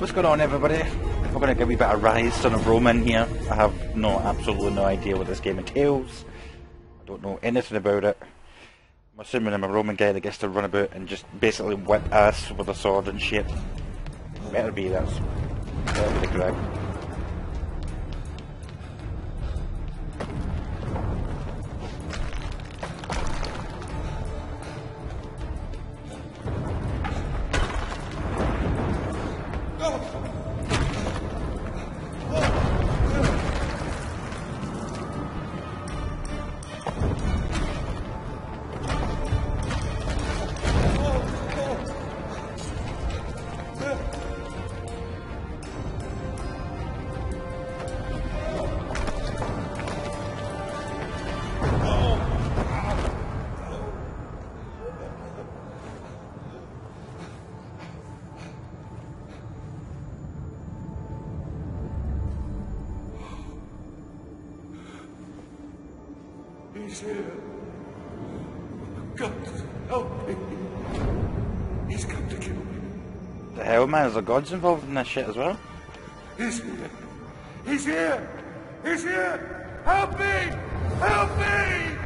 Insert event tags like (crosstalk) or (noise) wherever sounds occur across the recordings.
What's going on, everybody? I'm going to give you a bit of Ryse Son of Roman here. I have no, absolutely no idea what this game entails. I don't know anything about it. I'm assuming I'm a Roman guy that gets to run about and just basically whip ass with a sword and shit. Better be that's better be the correct. He's here. God, help me. He's come to kill me. The hell, man? Is the gods involved in this shit as well? He's here. He's here. He's here. Help me. Help me.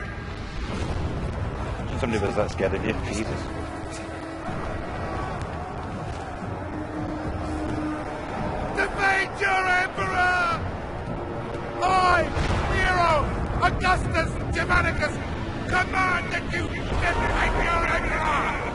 Somebody was that scared of you. Jesus. Augustus Germanicus, command that you defeat your emperor.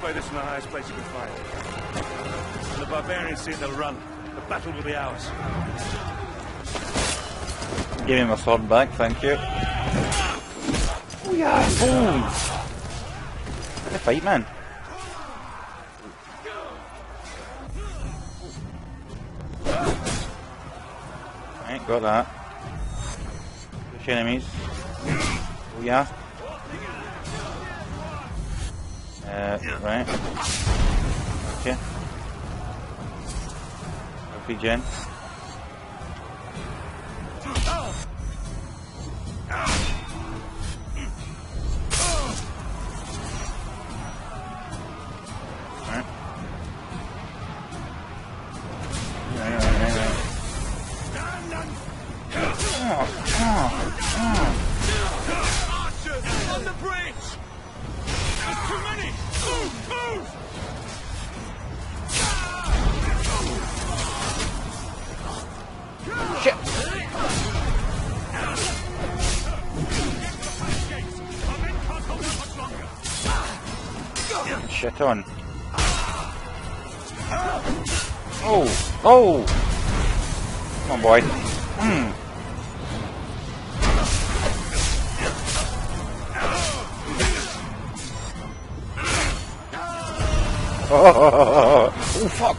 Display this in the highest place you can find. When the barbarians see it, they'll run. The battle will be ours. Give me my sword back, thank you. Oh yeah, boom! What a fight, man. Right, got that. Push enemies. Oh yeah. Uh, right. Okay. Healthy gen. Shit on. Oh! Oh! Come on, boy. Mm. Oh, oh, fuck!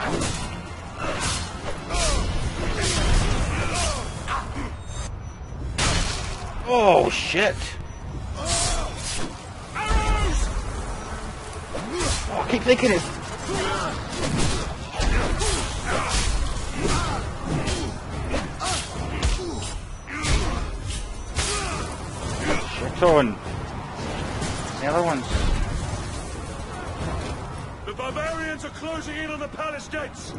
Oh, shit! I keep thinking it's Shit on. The other ones. The barbarians are closing in on the palace gates.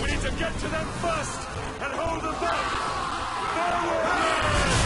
We need to get to them first and hold them back. Forward!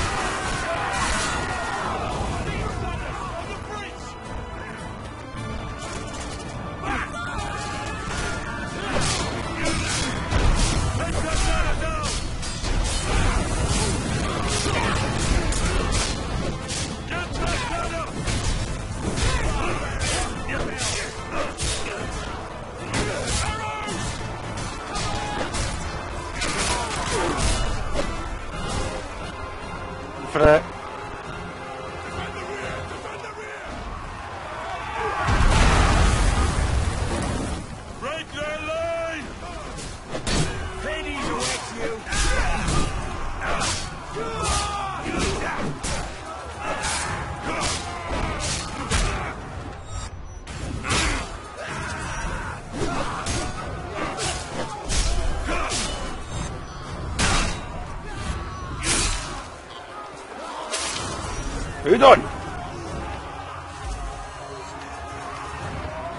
Done?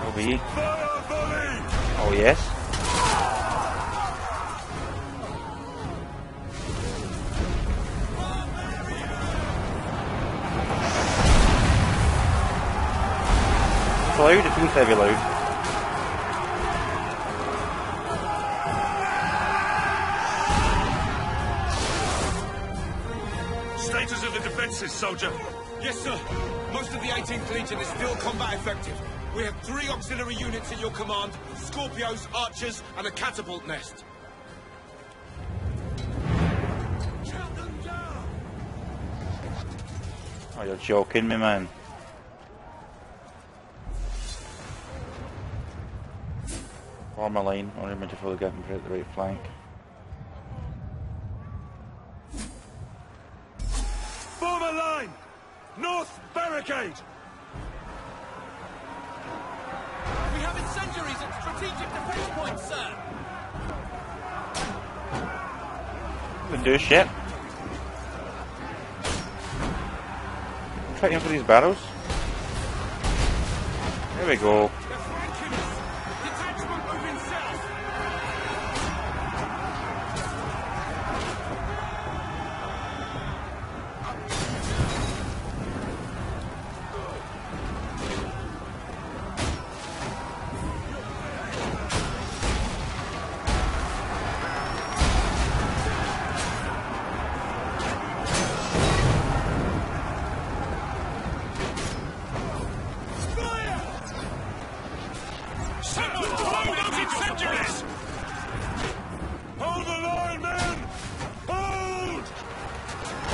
Over you. Volley! Oh yes. It's loud, it feels heavy loud. 14th Legion is still combat effective. We have three auxiliary units in your command, Scorpios, Archers, and a catapult nest. Oh, you're joking me, man. Form a line, only meant to follow the gap the right flank. Form a line! North barricade! Incendiaries at strategic defense points, sir. Didn't do shit. Fighting for these battles. There we go.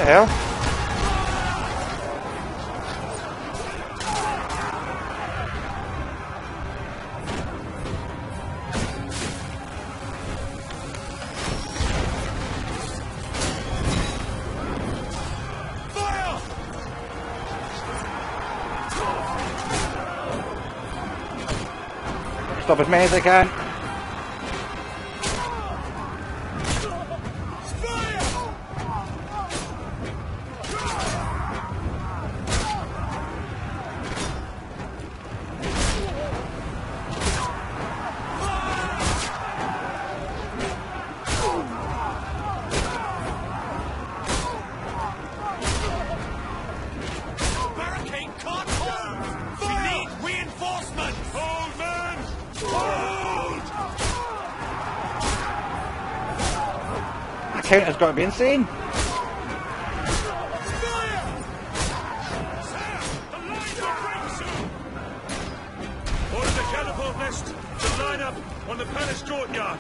Hell? Stop as many as I can. Count has got to be insane. On the palace courtyard.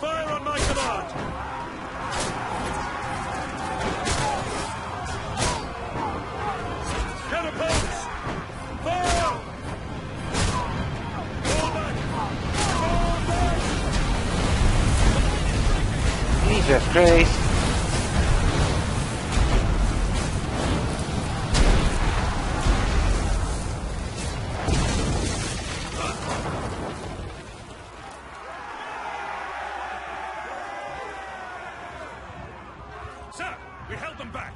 Fire on my command. Jesus Christ. Sir, we held them back.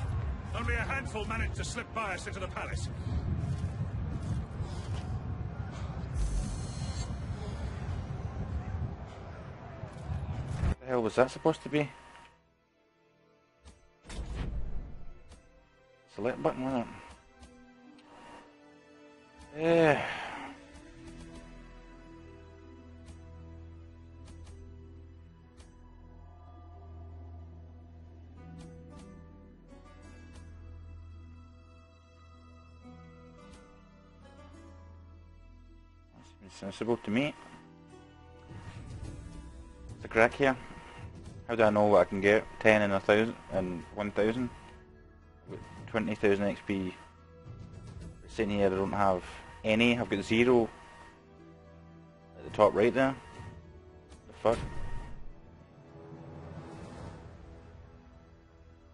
Only a handful managed to slip by us into the palace. What the hell was that supposed to be? Select button, it? Yeah. Seems sensible to me. The crack here. How do I know what I can get? 10 and a thousand and 1000? With 20,000 XP. Sitting here I don't have any. I've got zero at the top right there. The fuck?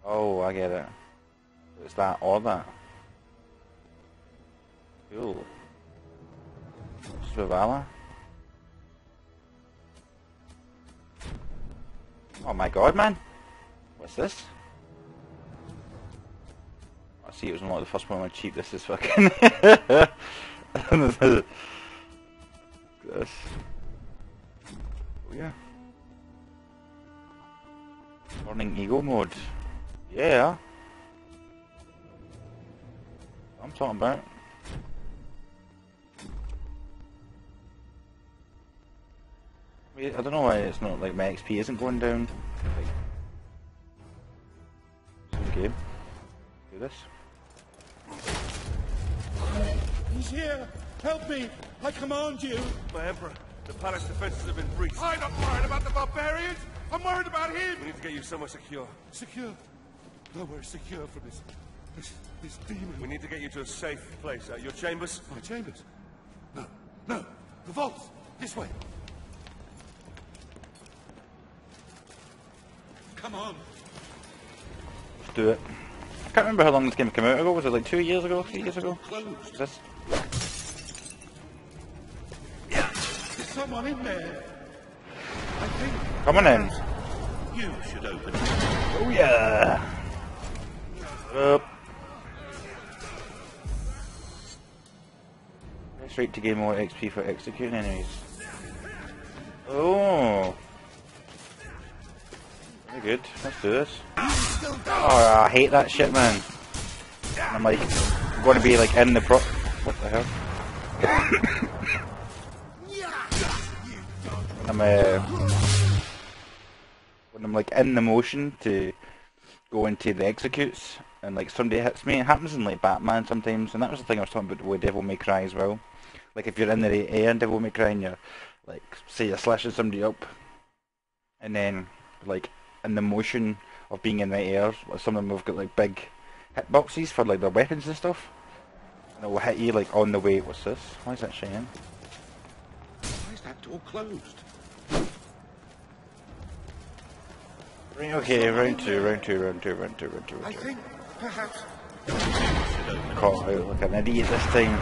Oh, I get it. It's that or that. Cool. Swivala. Oh my god, man. What's this? See it was not the first one on cheap. This is fucking. (laughs) this. Oh yeah. Burning ego mode. Yeah. I'm talking about. Wait, I don't know why it's not like my XP isn't going down. Like, game. Do this. He's here! Help me! I command you! My Emperor, the palace defenses have been breached. I'm not worried about the barbarians! I'm worried about him! We need to get you somewhere secure. Secure. Nowhere secure from this... this... this demon. We need to get you to a safe place. Uh, your chambers? My chambers? No. No. The vaults! This way! Come on! Let's do it. I can't remember how long this game came out ago. Was it like two years ago? Three years ago? Closed. Is this? There's someone in there! I think Coming in. you should open it. Oh yeah. Uh, Up. Press right to gain more XP for executing enemies. Oh. Very good. Let's do this. Oh, I hate that shit, man. I'm like, I'm going to be like in the pro. What the hell? I'm uh, when I'm like in the motion to go into the executes and like somebody hits me. It happens in like Batman sometimes, and that was the thing I was talking about with Devil May Cry as well. Like if you're in the air in Devil May Cry and you're like say you're slashing somebody up, and then like in the motion of being in the air, some of them have got like big hitboxes for like their weapons and stuff, and it will hit you like on the way. What's this? Why is that shining? Why is that door closed? Okay, round two, round two, round two, round two, round two, I round two. think perhaps Caught out like an idiot this time.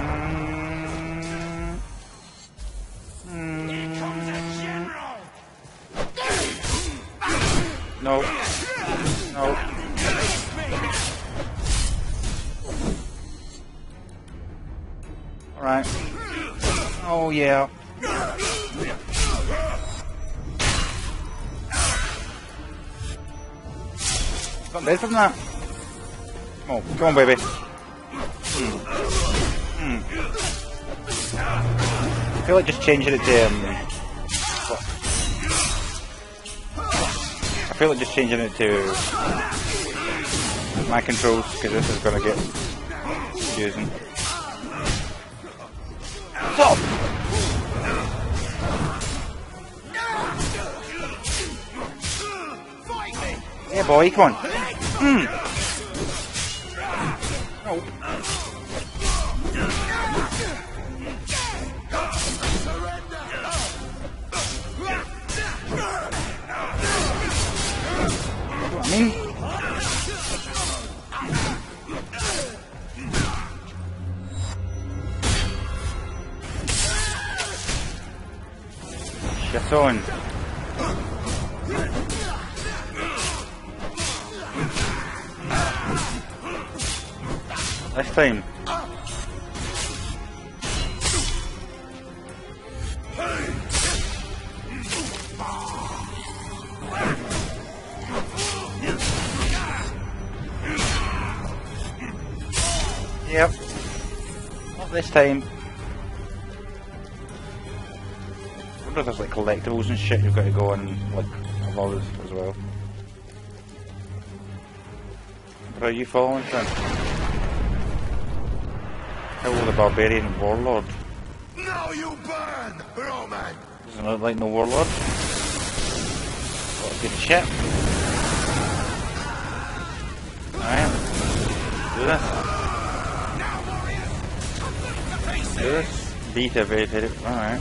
Mm. Mm. No. No. Alright. Oh yeah. Not dead from that. Oh, come on, baby. Hmm. Hmm. I feel like just changing it to. Um. I feel like just changing it to my controls because this is gonna get confusing. Stop! Yeah, boy, come on. Mm. No. What I mean? This time. Yep. Not this time. I wonder if there's like collectibles and shit you've got to go and like have all as well. Are you following then? Kill the barbarian warlord. Now you burn, Roman! Doesn't look like no warlord. What a good shit. Alright. Do this. Now, warriors! Come to face Do this. Beat it, beat it. Alright.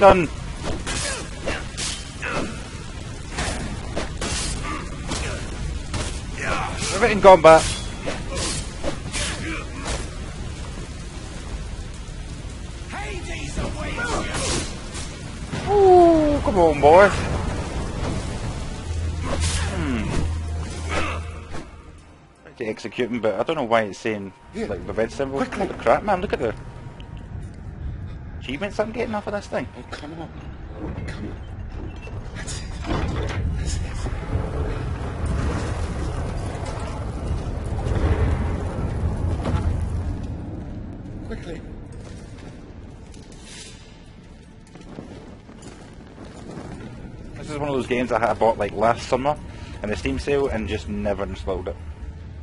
Done. Rivet in combat. Hades awaits you! Ooh, come on, boy. Hmm. To executing, but I don't know why it's saying like the red symbol. Holy crap, man! Look at the achievements I'm getting off of this thing. Oh, come on. Come on. That's it. That's it. Quickly. This is one of those games I had bought like last summer in the Steam sale and just never installed it.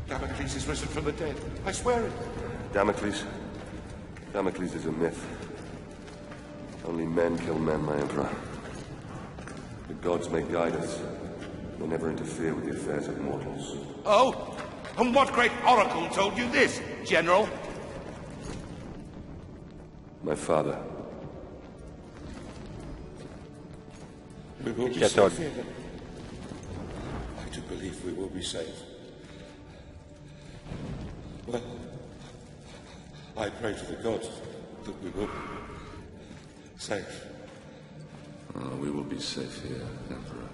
Damocles is risen from the dead. I swear it. Damocles? Damocles is a myth. Only men kill men, my emperor. The gods may guide us. They never interfere with the affairs of mortals. Oh? And what great oracle told you this, General? My father. We will be Yes, safe here. I do believe we will be safe. Well, I pray to the gods that we will be safe. Oh, ah, we will be safe here, Emperor.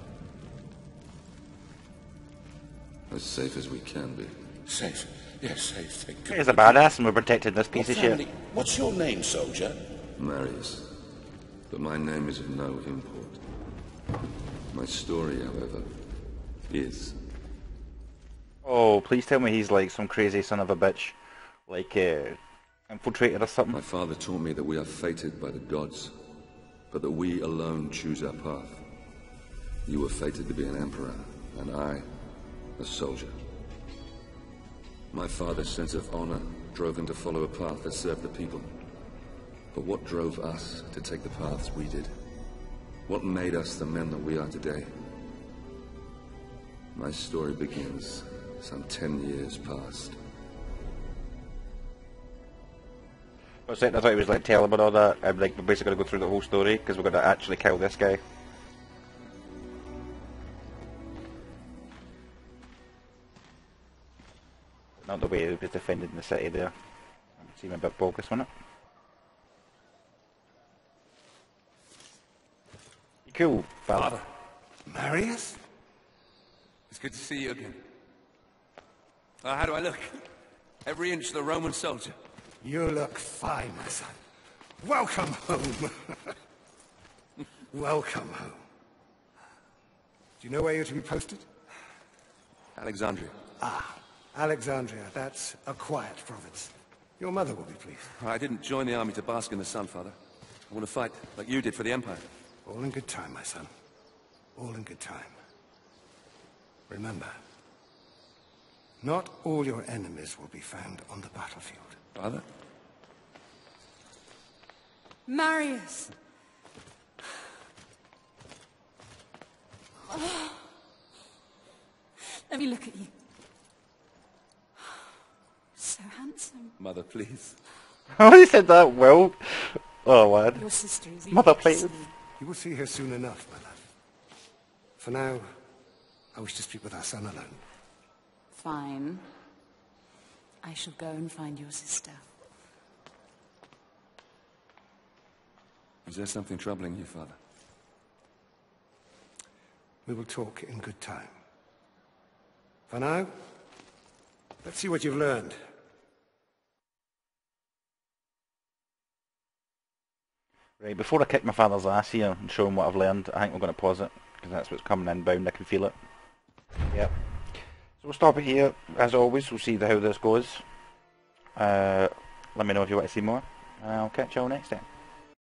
As safe as we can be. Safe. Yes, safe. Thank God. He's a badass and we're protecting this piece What of shit. What's your name, soldier? Marius. But my name is of no import. My story, however, is. Oh, please tell me he's like some crazy son of a bitch. Like, uh, infiltrated or something. My father taught me that we are fated by the gods, but that we alone choose our path. You were fated to be an emperor, and I, a soldier. My father's sense of honor drove him to follow a path that served the people. But what drove us to take the paths we did? What made us the men that we are today? My story begins some ten years past. I thought he was like about all that. I'm like, we're basically gonna go through the whole story because we're gonna actually kill this guy. Not the way it was defended in the city there. Seemed a bit bogus, wasn't it? You cool, fella. Father, Marius? it's good to see you again. Uh, how do I look? Every inch the Roman soldier. You look fine, my son. Welcome home. (laughs) Welcome home. Do you know where you're to be posted? Alexandria. Alexandria, that's a quiet province. Your mother will be pleased. I didn't join the army to bask in the sun, Father. I want to fight like you did for the Empire. All in good time, my son. All in good time. Remember, not all your enemies will be found on the battlefield. Father? Marius! (sighs) Let me look at you. So handsome. Mother, please. Oh, he said that well. Oh, man. Your sister is Mother, please. you. You will see her soon enough, my love. For now, I wish to speak with our son alone. Fine. I shall go and find your sister. Is there something troubling you, Father? We will talk in good time. For now, let's see what you've learned. Right, before I kick my father's ass here and show him what I've learned, I think we're going to pause it, because that's what's coming inbound, I can feel it. Yep. So we'll stop it here, as always, we'll see how this goes. Uh, let me know if you want to see more, and I'll catch you all next time.